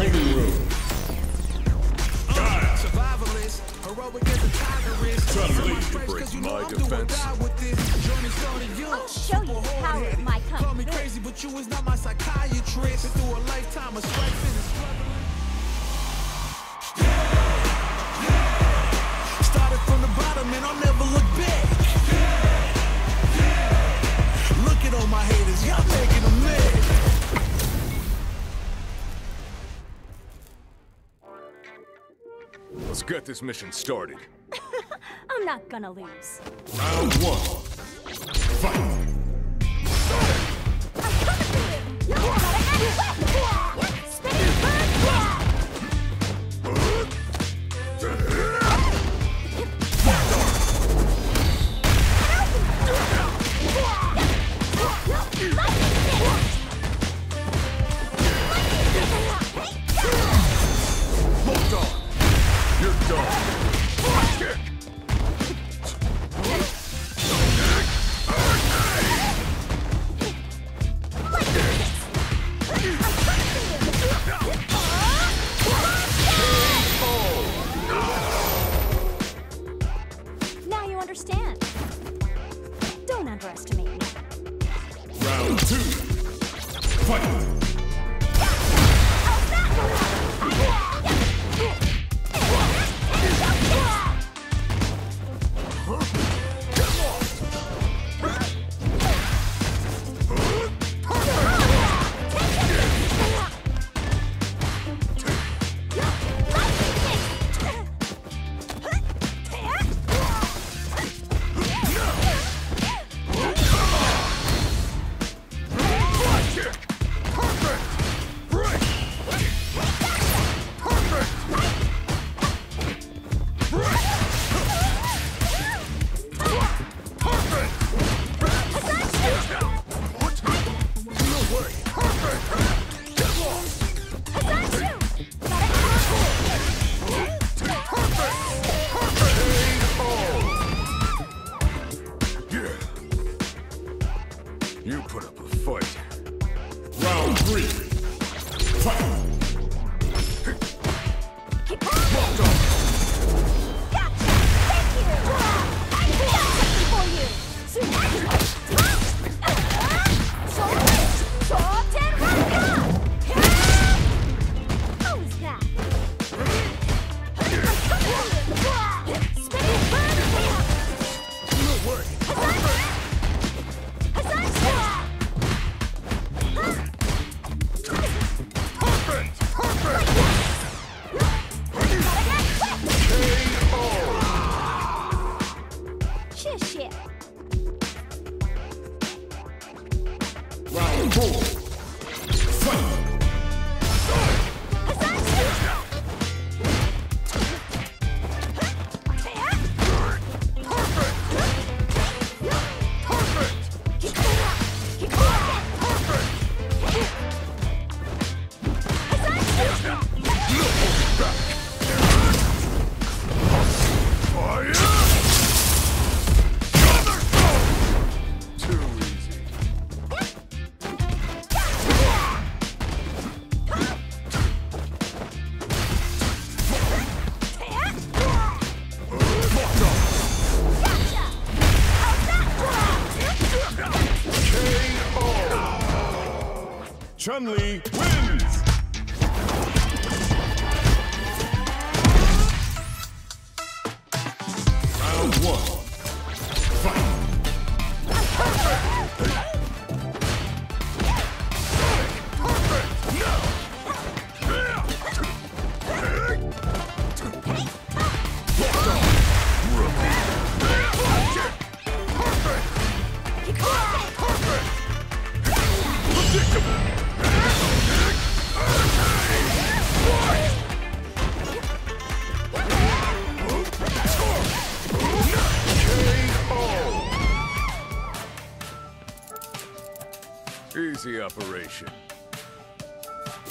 Training room. Uh, survivalist, heroic as a tiger is. Chun-Li break you know my I'm doing defense. die with this. Journey started young. I'll show you the power of my kung Call me crazy, but you is not my psychiatrist. Been through a lifetime of strife and get this mission started. I'm not gonna lose. Round one. Fight! Chun-Li wins!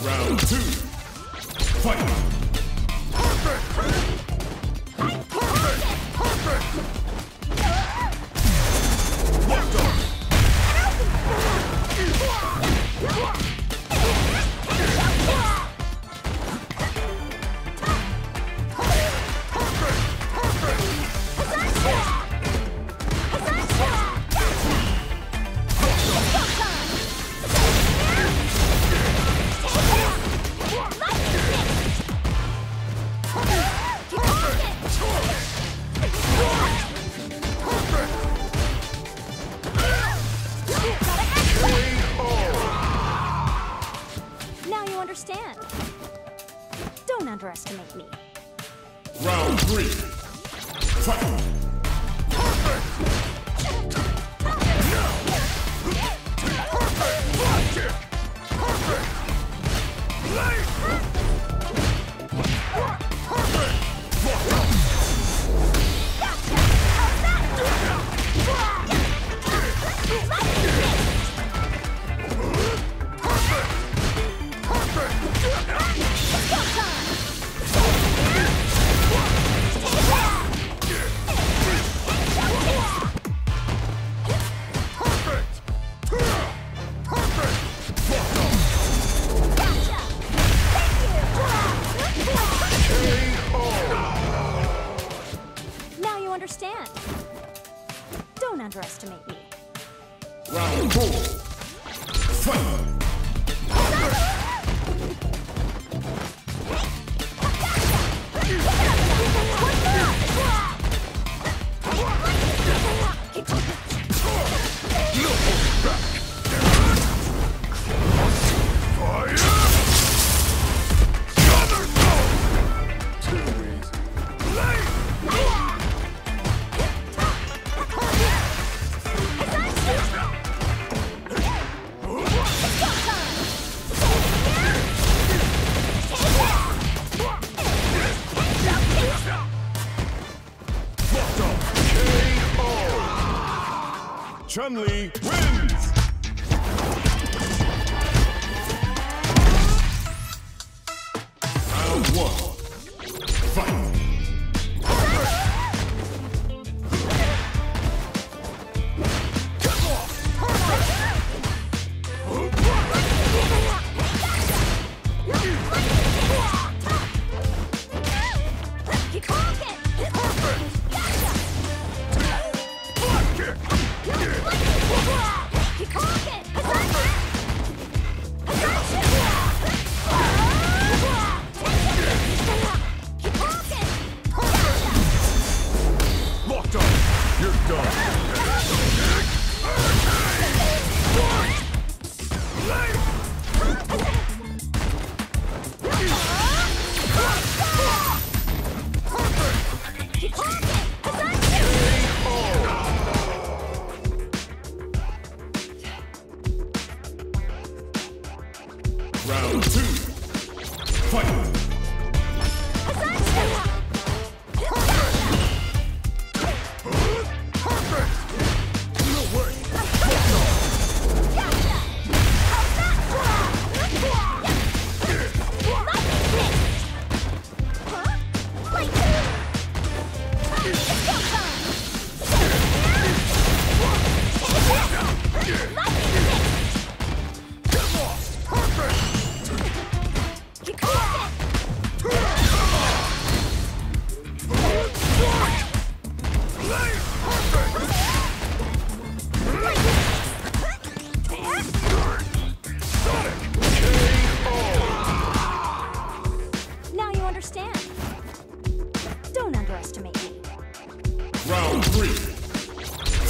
Round two. Fight! understand. Don't underestimate me. Round three. Fight. Perfect! Perfect! Perfect! Perfect! Life! Chun-Li wins!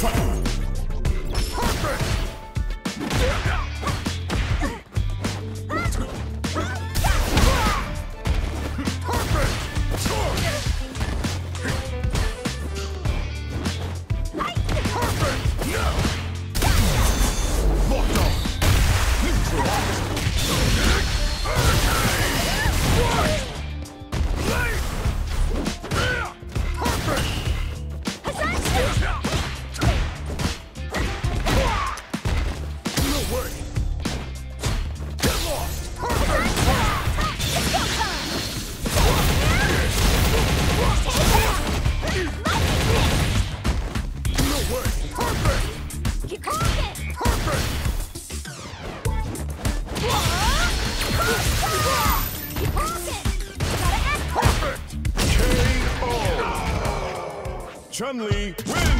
자. Chun Li win.